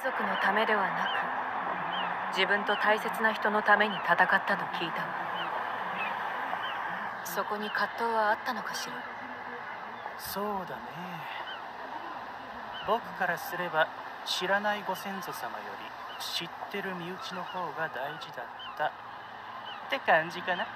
家族のためではなく自分と大切な人のために戦ったと聞いたわ。そこに葛藤はあったのかしら？そうだね。僕からすれば知らないご先祖様より知ってる身内の方が大事だったって感じかな。